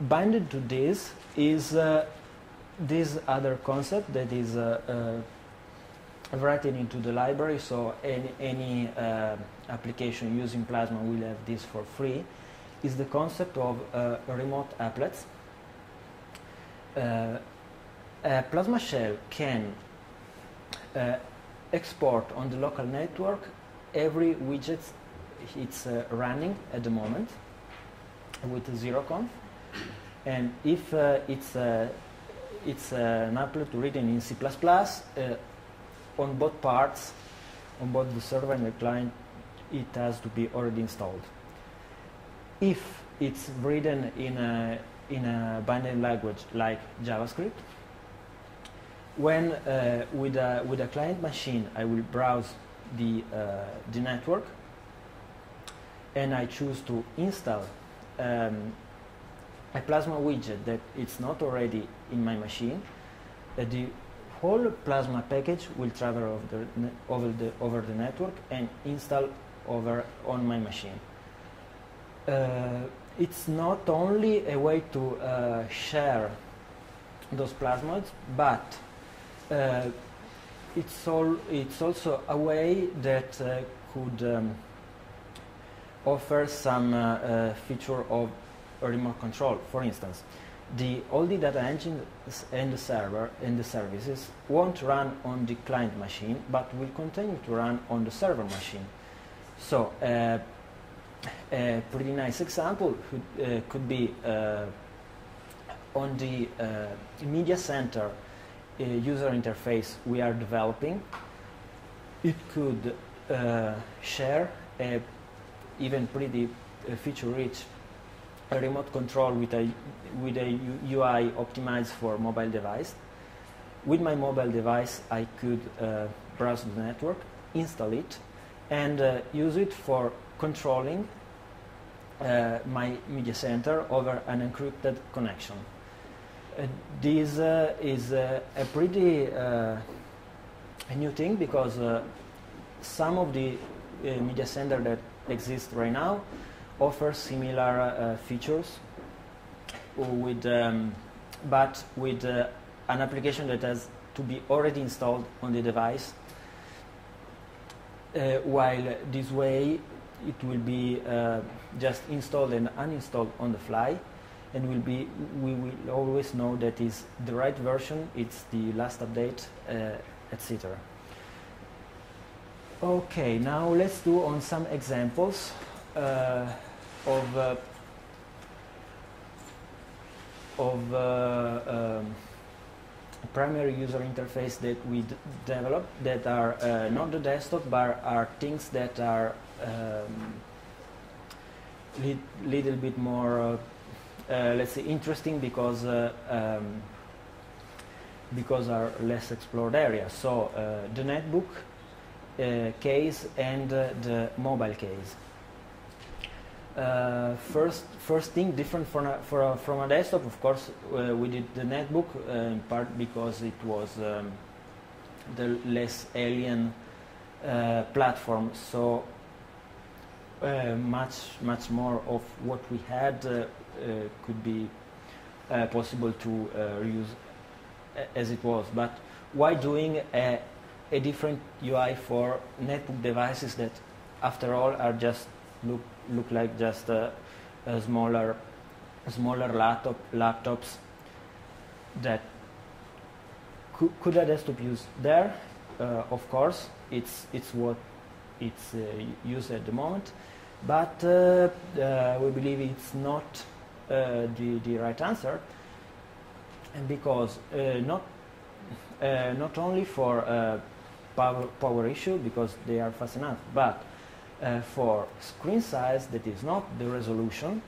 binded to this is uh, this other concept that is uh, uh, written into the library, so any, any uh, application using Plasma will have this for free, is the concept of uh, remote applets. Uh, a Plasma shell can export on the local network every widget it's running at the moment with zeroconf. And if uh, it's, uh, it's uh, an applet written in C++, on both parts, on both the server and the client, it has to be already installed. If it's written in a, in a binding language like JavaScript, when uh, with, a, with a client machine I will browse the, uh, the network and I choose to install um, a Plasma widget that it's not already in my machine, the whole Plasma package will travel over the, over the, over the network and install over on my machine. Uh, it's not only a way to uh, share those plasmoids, but uh, it's, all, it's also a way that uh, could um, offer some uh, uh, feature of remote control. For instance, the all the data engines and the server and the services won't run on the client machine, but will continue to run on the server machine. So uh, a pretty nice example could, uh, could be uh, on the uh, media center uh, user interface we are developing. It could uh, share a even pretty feature-rich remote control with a with a UI optimized for mobile device. With my mobile device, I could uh, browse the network, install it, and uh, use it for controlling uh, my media center over an encrypted connection. Uh, this uh, is uh, a pretty a new thing because some of the media center that exist right now offer similar features with um, but with uh, an application that has to be already installed on the device uh, while this way it will be uh, just installed and uninstalled on the fly. And will be we will always know that is the right version it's the last update uh, etc okay now let's do on some examples. uh, of uh, of uh, um, primary user interface that we develop that are uh, not the desktop but are things that are um, li little bit more uh, uh, let's say interesting because uh, um, because are less explored areas. So uh, the netbook uh, case and the mobile case uh, first, first thing different from a, for a, from a desktop, of course, uh, we did the netbook uh, in part because it was um, the less alien uh, platform. So uh, much, much more of what we had could be possible to reuse as it was. But why doing a, a different UI for netbook devices that, after all, are just look look like just a, a smaller smaller laptop laptops that could, a desktop use there? Uh, of course it's it's what it's uh, used at the moment but uh, uh we believe it's not uh, the, the right answer and because uh, not not only for power, power issue because they are fast enough but uh, for screen size that is not the resolution,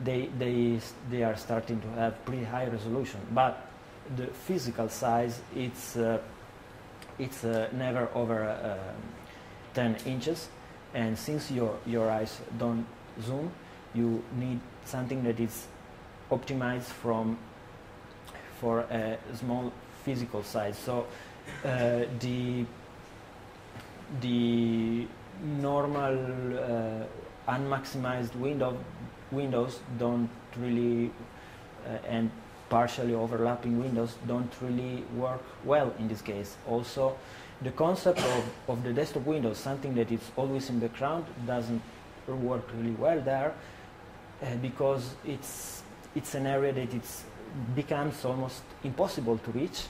they, they, they are starting to have pretty high resolution, but the physical size, it's, uh, it's uh, never over uh, 10 inches, and since your, your eyes don't zoom, you need something that is optimized from for a small physical size. So uh, the the normal uh, unmaximized window windows don't really and partially overlapping windows don't really work well in this case. Also, the concept of, of the desktop window, something that is always in the background, doesn't work really well there uh, because it's, it's an area that it's becomes almost impossible to reach.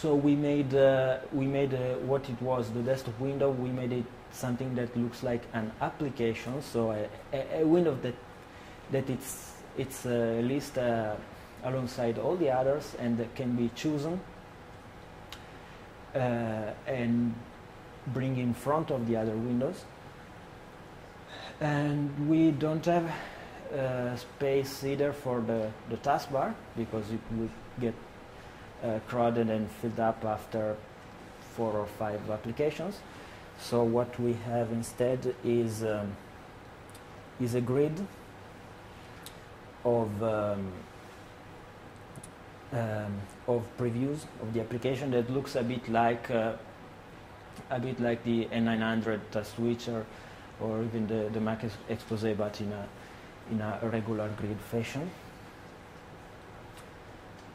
So we made, uh, we made uh, what it was, the desktop window, we made it something that looks like an application, so a, a, a window that, that it's, it's uh, list uh, alongside all the others and can be chosen uh, and bring in front of the other windows. And we don't have uh, space either for the, the taskbar because it would get uh, crowded and filled up after four or five applications. So what we have instead is um, is a grid of um, um, of previews of the application that looks a bit like uh, a bit like the N900 switcher or even the, the Mac Expose, but in a in a regular grid fashion.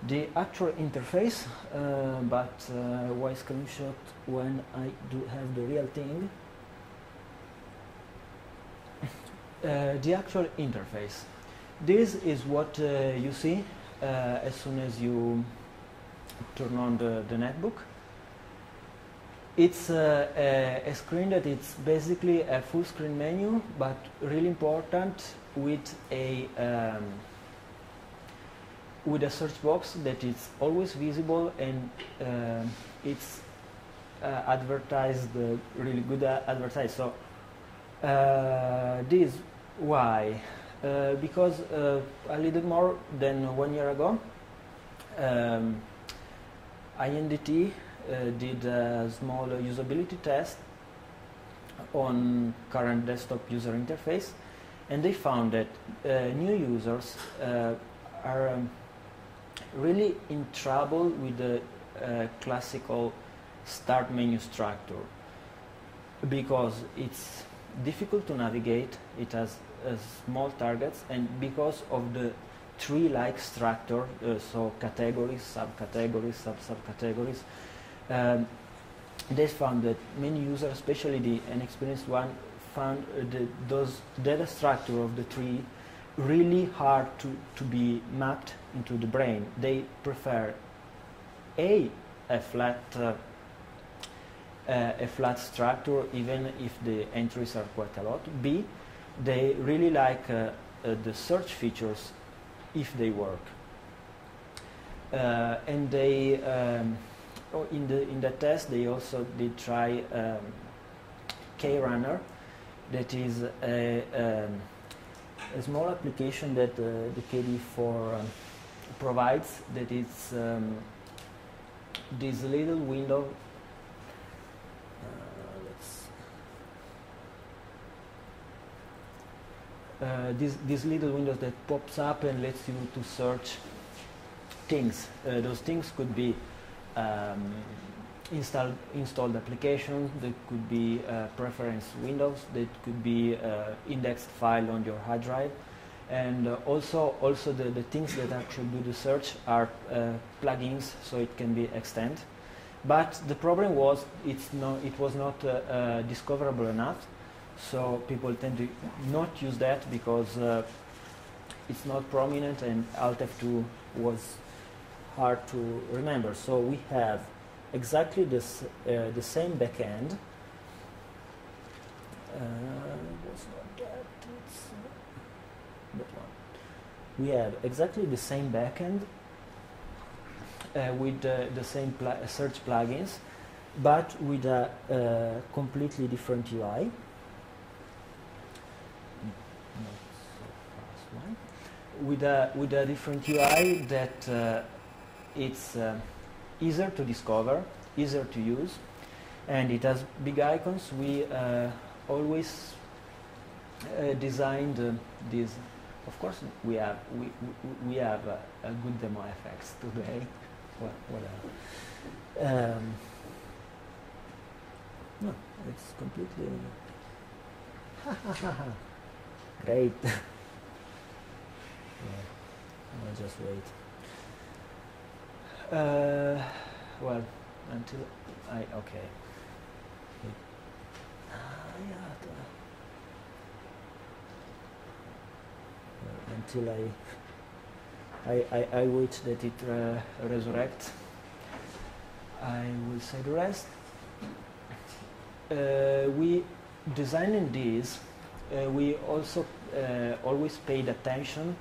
The actual interface, uh, but uh, why screenshot when I do have the real thing? Uh, the actual interface. This is what uh, you see uh, as soon as you turn on the, the netbook. It's uh, a, a, screen that it's basically a full screen menu, but really important with a um, with a search box that is always visible and uh, it's uh, advertised uh, really good advertised. So this why uh, because uh, a little more than one year ago, um, INDT uh, did a small usability test on current desktop user interface, and they found that uh, new users uh, are um, really in trouble with the uh, classical start menu structure. Because it's difficult to navigate, it has uh, small targets and because of the tree-like structure, uh, so categories, subcategories, sub-subcategories, um, they found that many users, especially the inexperienced one, found uh, the, those data structure of the tree really hard to, to be mapped into the brain. They prefer A, a flat uh, a flat structure even if the entries are quite a lot. B, they really like uh, uh, the search features if they work. Uh, and they, um, oh, in, the, in the test, they also did try um, KRunner, that is a, um, a small application that uh, the KDE4 um, provides that is um, this little window uh, this, this little window that pops up and lets you to search things. Uh, those things could be um, installed, installed applications, that could be uh, preference windows, that could be uh, indexed file on your hard drive. And uh, also, also the, the things that actually do the search are uh, plugins, so it can be extended. But the problem was it's no, it was not discoverable enough so people tend to not use that because uh, it's not prominent and Alt F2 was hard to remember. So we have exactly this, uh, the same backend. Uh, not that, it's that one. We have exactly the same backend uh, with the same pl search plugins, but with a uh, completely different UI. with a with a different UI that uh, it's uh, easier to discover, easier to use, and it has big icons. We uh, always uh, designed uh, these. Of course, we have we we, have a, a good demo effects today. What whatever. Um, no, it's completely. Great. I'll just wait. Uh, well, until I okay. Until I I, I, I wait that it uh, resurrects. I will say the rest. Uh, we designing this, uh, we also uh, always paid attention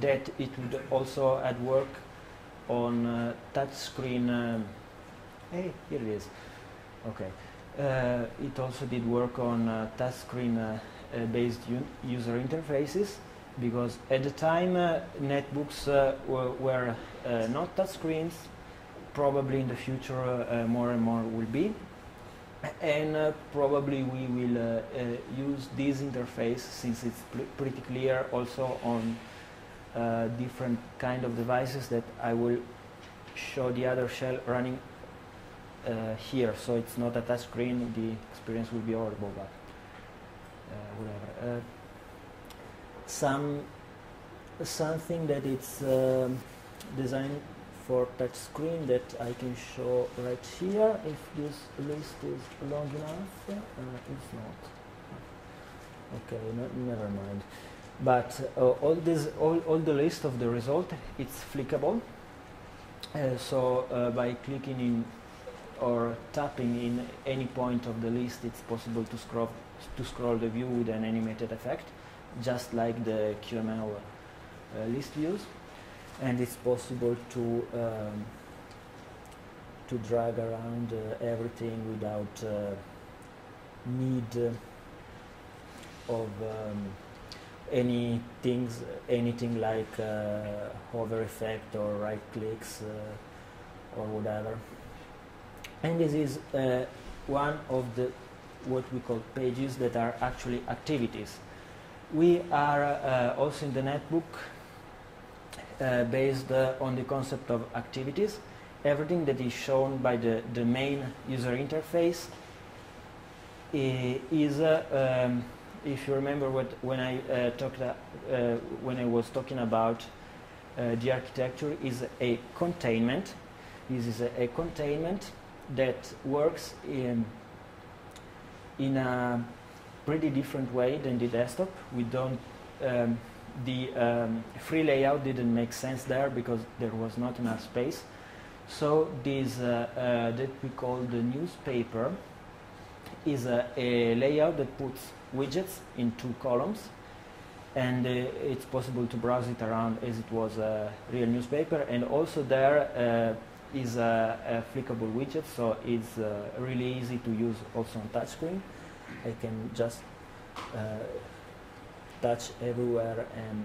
that it would also at work on uh, touch screen. Um, hey, here it is. Okay. Uh, it also did work on touch screen uh, uh, based user interfaces because at the time netbooks were, were not touch screens. Probably in the future more and more will be. And uh, probably we will uh, uh, use this interface since it's pretty clear also on uh, different kind of devices that I will show the other shell running uh, here. So it's not a touch screen. The experience will be horrible, but uh, whatever. Uh, some something that it's um, designed for touch screen that I can show right here if this list is long enough. Uh, it's not. Okay, no, never mind. But uh, all this, all, all the list of the result, it's flickable. Uh, so uh, by clicking in or tapping in any point of the list, it's possible to scroll to scroll the view with an animated effect, just like the QML uh, list views. And it's possible to um, to drag around uh, everything without uh, need of um, any things, anything like uh, hover effect or right clicks uh, or whatever. And this is uh, one of the what we call pages that are actually activities. We are uh, also in the netbook uh, based uh, on the concept of activities. Everything that is shown by the, the main user interface is, uh, um, if you remember what, when I uh, talked, uh, uh, when I was talking about uh, the architecture, is a containment. This is a, a containment that works in in a pretty different way than the desktop. We don't um, the um, free layout didn't make sense there because there was not enough space. So this uh, uh, that we call the newspaper is a, a layout that puts widgets in two columns. And uh, it's possible to browse it around as it was a real newspaper. And also there uh, is a, a flickable widget so it's uh, really easy to use also on touchscreen. I can just uh, touch everywhere and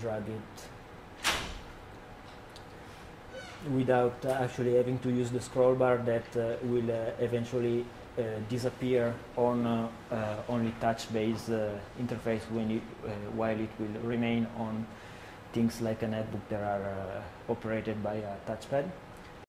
drag it without actually having to use the scroll bar that uh, will uh, eventually disappear on uh, uh, only touch-based uh, interface when it, uh, while it will remain on things like a netbook that are uh, operated by a touchpad.